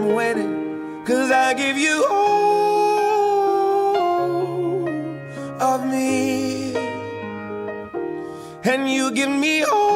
I'm winning. Cause I give you all of me. And you give me all